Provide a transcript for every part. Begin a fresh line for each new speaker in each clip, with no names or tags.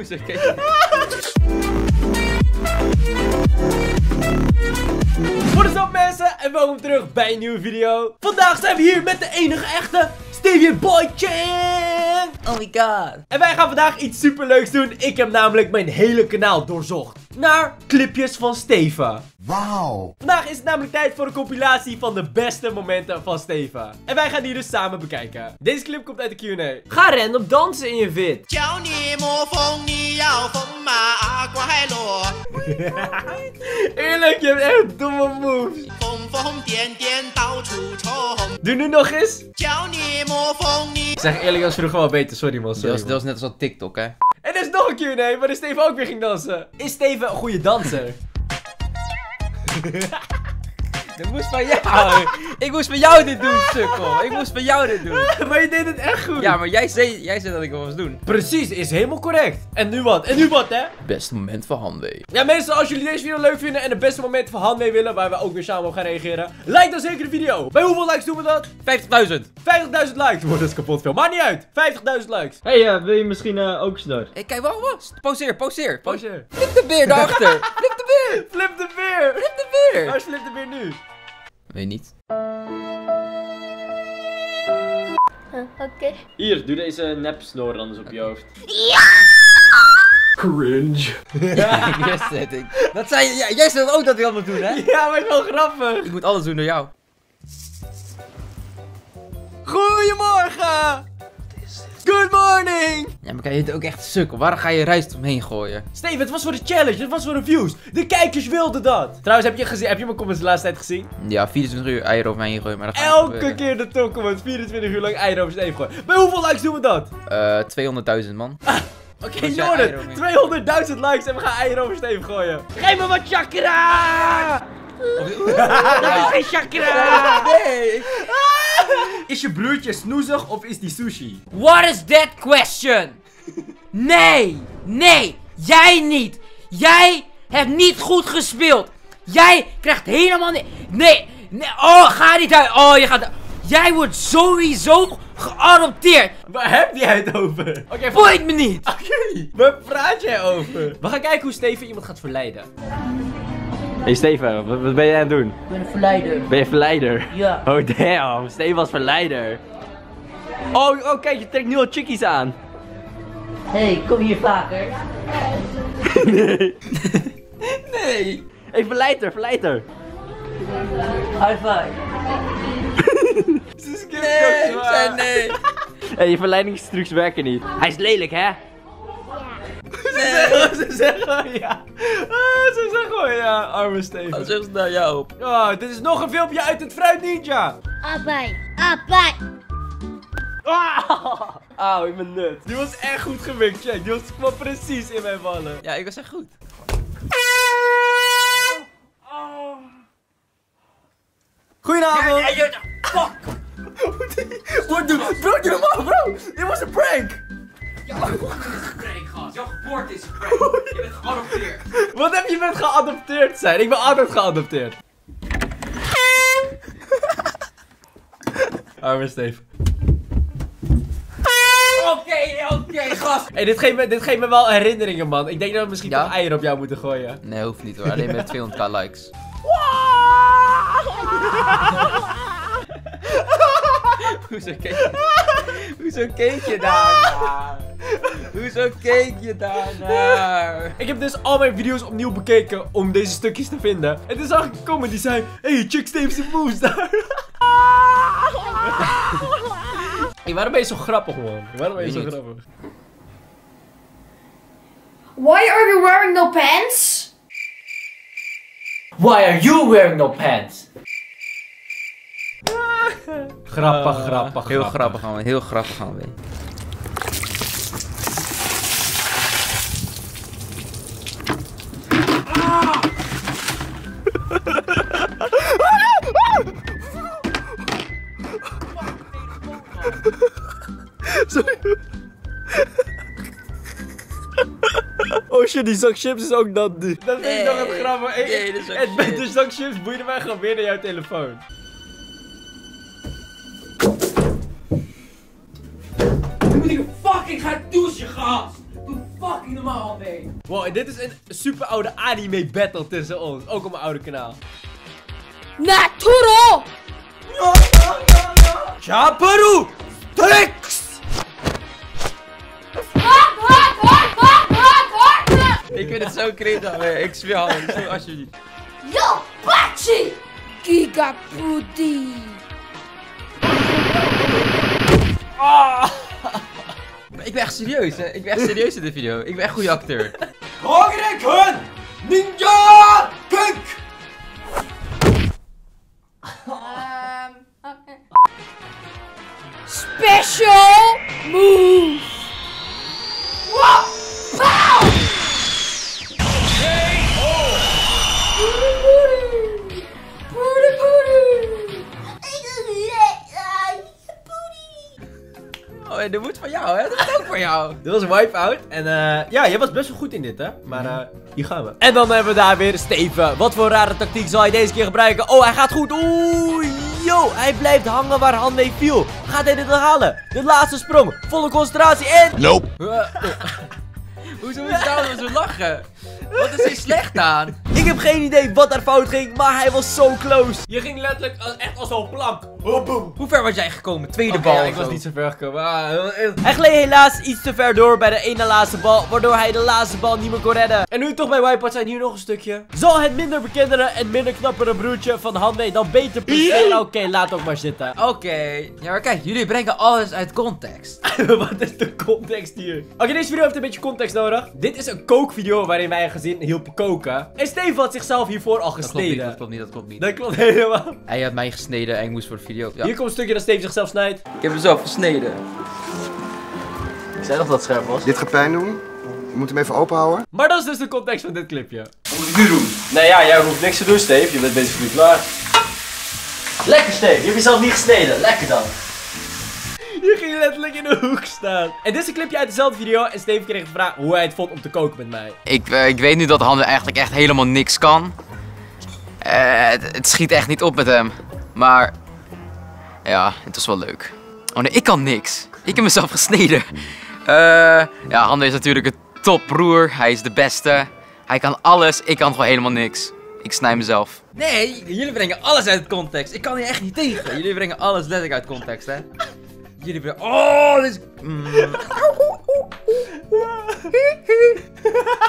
Hoezo keek je?
Wat is op mensen en welkom terug bij een nieuwe video. Vandaag zijn we hier met de enige echte Stevie Boy Chan.
Oh my god.
En wij gaan vandaag iets superleuks doen. Ik heb namelijk mijn hele kanaal doorzocht naar clipjes van Steven.
Wauw.
Vandaag is het namelijk tijd voor een compilatie van de beste momenten van Steven. En wij gaan die dus samen bekijken. Deze clip komt uit de Q&A. Ga random dansen in je
wit.
Eerlijk, je hebt echt domme moves. Doe nu nog eens. Ik zeg eerlijk, dat is vroeger wel beter. Sorry man, sorry,
dat,
was,
dat was net als op TikTok, hè.
Nog een Q&A waarin Steven ook weer ging dansen. Is Steven een goede danser?
Dat moest van jou. Ik moest van jou dit doen, sukkel. Ik moest van jou dit doen.
maar je deed het echt goed.
Ja, maar jij zei, jij zei dat ik het was doen.
Precies, is helemaal correct. En nu wat? En nu wat, hè?
Beste moment van Hanwee.
Ja, mensen, als jullie deze video leuk vinden en het beste moment van hand mee willen, waar we ook weer samen op gaan reageren, like dan zeker de video. Bij hoeveel likes doen we dat?
50.000.
50.000 likes. Wordt dat kapot veel. Maakt niet uit. 50.000 likes.
Hey, eh, wil je misschien eh, ook snor?
Hé, kijk, wacht, wacht. Pauzeer, pauzeer.
Pauzeer.
Flip de beer daarachter. Flip de beer.
Flip de beer.
Flip de
Waar
beer.
is Flip de beer nu?
Weet niet.
Oké.
Hier, doe deze nepsnor dan eens op je hoofd.
Cringe.
Ja, ik wist het. Ik, dat zei, ja, jij zei ook dat ik dat moet doen, hè?
Ja, maar het is wel grappig.
Ik moet alles doen door jou.
Goedemorgen. Good morning.
Ja, maar kan je het ook echt sukkel? Waar ga je rijst omheen gooien?
Steven, het was voor de challenge. Het was voor de views. De kijkers wilden dat. Trouwens, heb je, gezien, heb je mijn comments de laatste tijd gezien?
Ja, 24 uur eieren over me heen gooien, maar dat
Elke keer de topcomments. 24 uur lang eieren over Steven gooien. Bij hoeveel likes doen we dat?
Eh, 200.000 man.
Oké,
Als jij
Jordan,
eieren over
200.000 likes en we gaan eieren over Steven gooien. Geef me wat chakra! Dat is geen chakra!
Nee!
Is je broertje snoezig of is die sushi?
What is that question? Nee, nee, jij niet. Jij hebt niet goed gespeeld. Jij krijgt helemaal niet. Nee, nee, oh, ga niet uit. Oh, je gaat. Jij wordt sowieso geadopteerd.
Waar heb jij het over? Oké,
Boeit me niet.
Oké, waar praat jij over? We gaan kijken hoe Steven iemand gaat verleiden. Hey Steven, wat, wat ben jij aan het doen?
Ik ben een verleider.
Ben je verleider?
Ja.
Oh damn, Steven was verleider. Oh, oh kijk, je trekt nu al chickies aan.
hey, kom hier vaker.
Nee.
Nee!
Hey, verleider, verleider.
High five.
Nee! Ik zei nee!
Hey, je verleidingstrucs werken niet. Hij is lelijk, hè? Ze zeggen gewoon ja. Ah, ze zeggen gewoon ja, arme
Wat
Steven.
zegt ze nou jou op?
Oh, dit is nog een filmpje uit het Fruit Ninja.
Abai. Abai.
Ah! Auw, ik ben nut. Die was echt goed gemikt, check. Die was gewoon precies in mijn vallen.
Ja, ik was echt goed.
Goedenavond. Fuck. Wat doe Bro, doe normaal, bro. Dit was een prank.
Jouw geboorte is Je bent geadopteerd.
Wat heb je met geadopteerd zijn? Ik ben altijd geadopteerd. Arme Steve.
Oké, oké, gast.
Hey, dit geeft, me, dit geeft me wel herinneringen, man. Ik denk dat we misschien
Ja?
toch eieren op jou moeten gooien.
Nee, hoeft niet hoor. Alleen met 200k likes. Hoezo keek je? Hoezo keek je daarnaar? Hoezo keek je daarnaar?
Ik heb dus al mijn video's opnieuw bekeken om deze stukjes te vinden. En toen zag ik een comment die zei: Hey, Chuck Stevenson moves daar. hey, waarom ben je zo grappig, man? Waarom ben je zo grappig?
Why are you wearing no pants?
Why are you wearing no pants?
Grappig, grappig,
Heel grappig gaan we, heel grappig gaan we.
Oh shit, die zak chips is ook dat nu. Dat vind ik nog het
Nee,
grappig. Hey,
nee, de zak
het met de
chips.
zak chips boeide mij gewoon weer naar jouw telefoon.
Nu moet ik fucking gaan douchen, gast. Fucking normaal.
Wow, en dit is een super oude anime battle tussen ons. Ook op mijn oude kanaal.
Naturo!
Chaperu! Tricks! Ik vind het zo cringe. Ik zweer al, alsjeblieft.
Yo, Pachi! Gigapudi!
Ik ben echt serieus, hè. Ik ben echt serieus in de video. Ik ben echt goede acteur.
Ninja! Kuk!
Special move!
En dit moet van jou, hè. Dat is ook van jou.
Dit was Wipeout. En eh, ja, jij was best wel goed in dit, hè? Maar eh, hier gaan we. En dan hebben we daar weer Steven. Wat voor rare tactiek zal hij deze keer gebruiken? Oh, hij gaat goed. Oeh, yo. Hij blijft hangen waar Hanwee viel. Gaat hij dit nog halen? De laatste sprong. Volle concentratie en...
Nope.
Hoezo moet je daarom zo lachen? Wat is hier slecht aan?
Ik heb geen idee wat er fout ging, maar hij was zo close. Je ging letterlijk als, echt als een plank. Oh, boom.
Hoe ver was jij gekomen? Tweede bal.
ja, ik was niet zo ver gekomen. Ah, Hij gleed helaas iets te ver door bij de ene laatste bal, waardoor hij de laatste bal niet meer kon redden. En nu toch bij Wipeout zijn, hier nog een stukje. Zal het minder bekendere en minder knappere broertje van Hanwee dan beter presteren? Oké, laat ook maar zitten.
Oké. Ja, maar kijk, jullie brengen alles uit context.
Wat is de context hier? Oké, deze video heeft een beetje context nodig. Dit is een kookvideo waarin wij een gezin hielpen koken. En Steven had zichzelf hiervoor al
Dat klopt niet, dat
gesneden.
klopt niet, dat klopt niet.
Dat klopt helemaal.
Hij had mij gesneden en ik moest voor de video. Ja.
Hier komt een stukje dat Steven zichzelf snijdt.
Ik heb hem zelf gesneden.
Ik zei nog dat het scherp was.
Dit gaat pijn doen. Je moet hem even open houden.
Maar dat is dus de context van dit clipje.
Wat moet ik nu doen? Nee ja, jij hoeft niks te doen Steve. Je bent basically klaar. Lekker Steve, je hebt jezelf niet gesneden. Lekker dan.
Je ging letterlijk in de hoek staan. En dit is een clipje uit dezelfde video. En Steven kreeg de vraag hoe hij het vond om te koken met mij.
Ik, eh, ik weet nu dat Hande eigenlijk echt helemaal niks kan. Eh, het, het schiet echt niet op met hem. Maar ja, het was wel leuk. Oh nee, ik kan niks. Ik heb mezelf gesneden. Eh, ja, Hande is natuurlijk een topbroer. Hij is de beste. Hij kan alles. Ik kan gewoon helemaal niks. Ik snij mezelf.
Nee, jullie brengen alles uit context. Ik kan hier echt niet tegen. Jullie brengen alles letterlijk uit context, hè. Jullie brengen... Oh, dit is... Mm.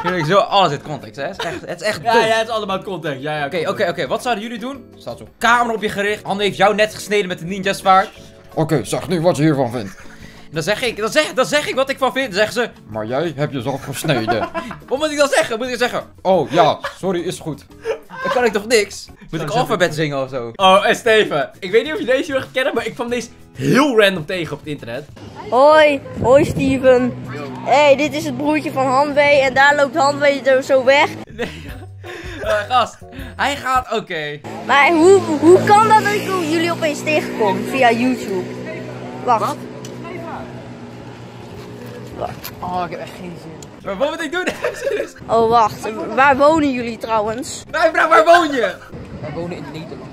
Jullie zo alles uit context, hè. Het is echt, het is echt
Ja,
dom.
ja, het is allemaal context. Ja, ja,
Oké, oké, oké. Wat zouden jullie doen? Er staat zo'n camera op je gericht. Hande heeft jou net gesneden met de ninja zwaard. Oké, zeg nu wat je hiervan vindt. Dan zeg ik, dan zeg, dan zeg ik wat ik van vind. Dan zeggen ze, maar jij hebt jezelf gesneden. wat moet ik dan zeggen? Moet ik zeggen, oh ja, sorry, is goed. Dan kan ik toch niks? Moet ik alfabet zingen of zo?
Oh, en Steven. Ik weet niet of je deze wil kennen, maar ik kwam deze heel random tegen op het internet.
Hoi, hoi Steven. hey, dit is het broertje van Hanwee en daar loopt Hanwee zo weg.
Eh, gast, hij gaat, oké.
Maar hoe, hoe kan dat dat ik jullie opeens tegenkom via YouTube? Wacht.
Oh, ik heb echt geen zin.
Maar wat moet ik doen? Serieus?
Oh, wacht. Waar wonen jullie trouwens?
Wij vragen, waar woon je?
Wij wonen in Nederland.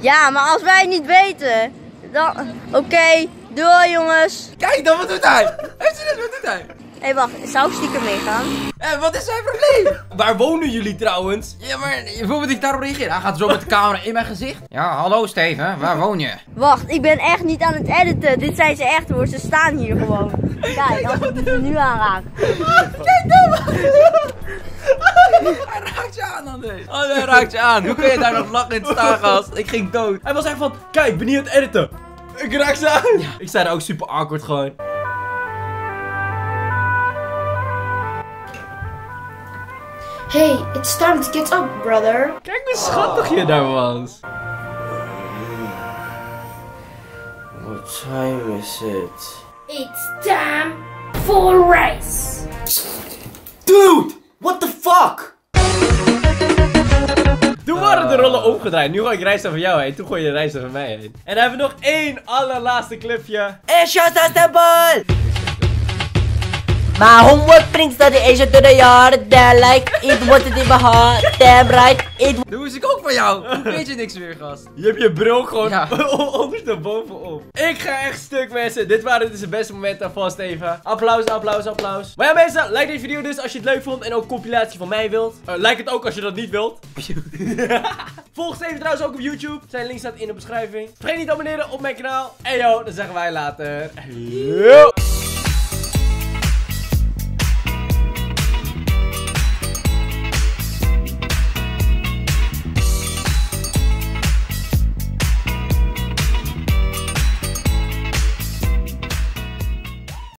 Ja, maar als wij het niet weten, dan... Oké, doei jongens.
Kijk dan, wat doet hij? Hé, serieus, wat doet hij?
Hé, hey, wacht. Zou ik stiekem meegaan?
En wat is zijn probleem?
Waar wonen jullie trouwens?
Ja, maar hoe moet ik daarop reageren? Hij gaat zo met de camera in mijn gezicht. Ja, hallo Steven, waar woon je?
Wacht, ik ben echt niet aan het editen. Dit zijn ze echt hoor. Ze staan hier gewoon. Kijk, als ik ze nu aanraak.
Hij raakt je aan, André. Oh, hij raakt je aan. Hoe kun je daar nog lachend staan, gast? Ik ging dood.
Hij was echt van, kijk, ben niet aan het editen. Ik raak ze aan. Ik sta er ook super awkward gewoon.
Hey, it's time to get up, brother.
Kijk hoe schattig je daar was.
What time is it?
It's time for race.
Dude, what the fuck? Toen waren de rollen omgedraaid. Nu gooi ik reis van jou heen. Toen gooi je reis van mij heen. En dan hebben we nog één allerlaatste clipje. En shot at the ball!
My homework brings dedication to the yard. There like it was it in my heart. Damn right. It
Dat moest ik ook van jou. Hoe weet je niks meer, gast?
Je hebt je bril gewoon
Ja.
onderstebovenop. Ik ga echt stuk, mensen. Dit waren dus de beste momenten van Steven. Applaus, applaus, applaus. Maar ja, mensen, like deze video dus als je het leuk vond en ook een compilatie van mij wilt. Eh, like het ook als je dat niet wilt. Volg Steven trouwens ook op YouTube. Zijn link staat in de beschrijving. Vergeet niet te abonneren op mijn kanaal. En yo, dan zeggen wij later. Yo.